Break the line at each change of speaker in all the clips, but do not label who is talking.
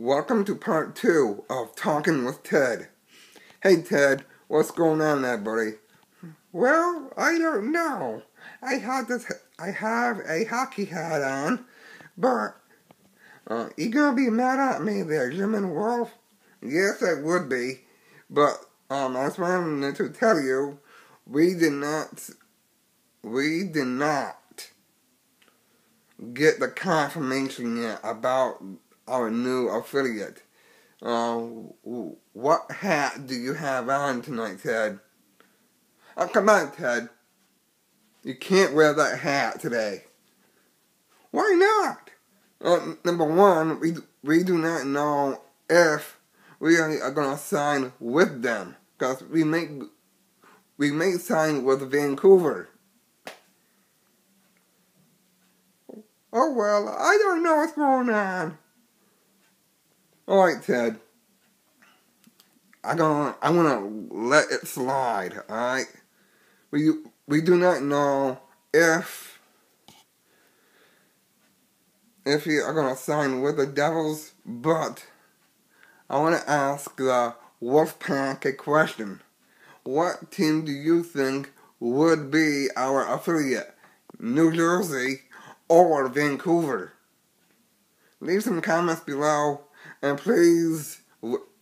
Welcome to part two of Talking with Ted. Hey Ted, what's going on there, buddy? Well, I don't know. I have this. I have a hockey hat on, but uh, you gonna be mad at me there, German Wolf? Yes, I would be, but um, I just wanted to tell you, we did not. We did not get the confirmation yet about our new affiliate. Uh, what hat do you have on tonight, Ted? Oh, come on, Ted. You can't wear that hat today. Why not? Uh, number one, we, we do not know if we are going to sign with them. Because we may, we may sign with Vancouver. Oh well, I don't know what's going on. Alright, Ted. I gonna I wanna let it slide, alright? We we do not know if if you are gonna sign with the Devils, but I wanna ask the Wolfpack a question. What team do you think would be our affiliate? New Jersey or Vancouver? Leave some comments below and please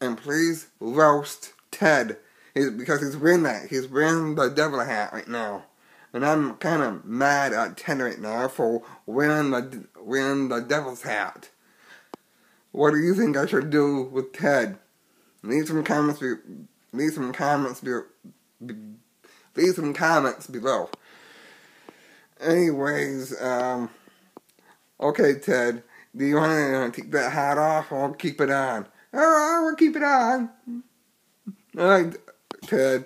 and please roast Ted he's, because he's wearing that he's wearing the devil hat right now, and I'm kind of mad at Ted right now for wearing the wearing the devil's hat. What do you think I should do with Ted? Leave some comments. Be, leave some comments. Be, be, leave some comments below. Anyways, um, okay, Ted. Do you want to take that hat off or keep it on? Oh, I will keep it on. Alright, Ted.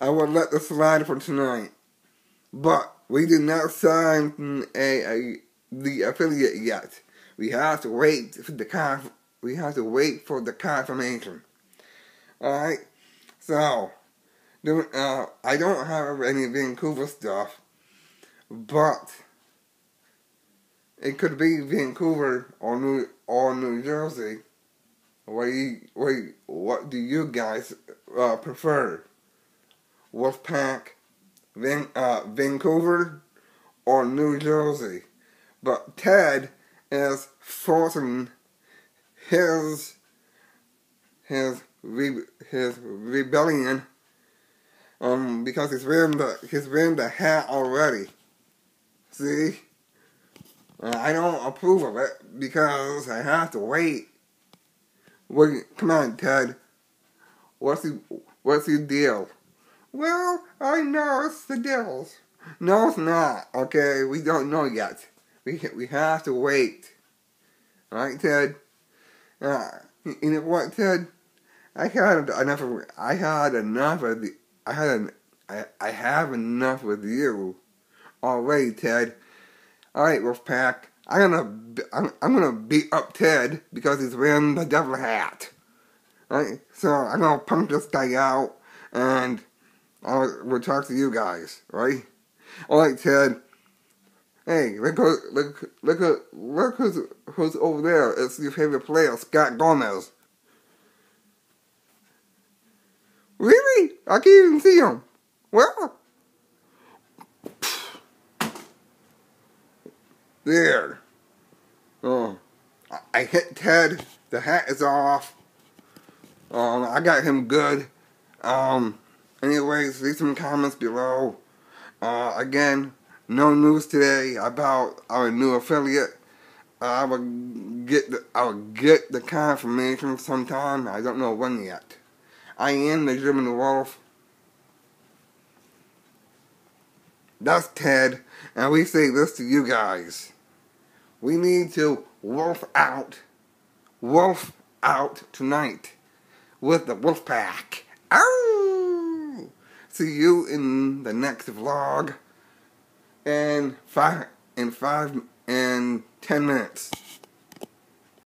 I will let this slide for tonight. But we did not sign a, a the affiliate yet. We have to wait for the conf- we have to wait for the confirmation. Alright? So uh, I don't have any Vancouver stuff, but it could be Vancouver or New or New Jersey. What you, what, what do you guys uh, prefer? Wolfpack, Van, uh, Vancouver, or New Jersey? But Ted is forcing his his re, his rebellion um because he's wearing the he's wearing the hat already. See? I don't approve of it because I have to wait. Wait, come on, Ted. What's the what's the deal? Well, I know it's the Devils. No, it's not. Okay, we don't know yet. We we have to wait. All right, Ted. Uh, you know what, Ted? I had enough. Of, I had enough of the. I had. An, I I have enough with you already, Ted. All right, Wolfpack. I'm gonna I'm, I'm gonna beat up Ted because he's wearing the devil hat. Right? So I'm gonna punk this guy out, and I'll we'll talk to you guys. Right? All right, Ted. Hey, look look look look who's who's over there. It's your favorite player, Scott Gomez. Really? I can't even see him. Well, There. Oh. I hit Ted. The hat is off. Um, I got him good. Um, anyways, leave some comments below. Uh, again, no news today about our new affiliate. I will get the I will get the confirmation sometime. I don't know when yet. I am the German Wolf. That's Ted, and we say this to you guys. We need to wolf out, wolf out tonight with the wolf pack. Ow! See you in the next vlog in five in five and ten minutes.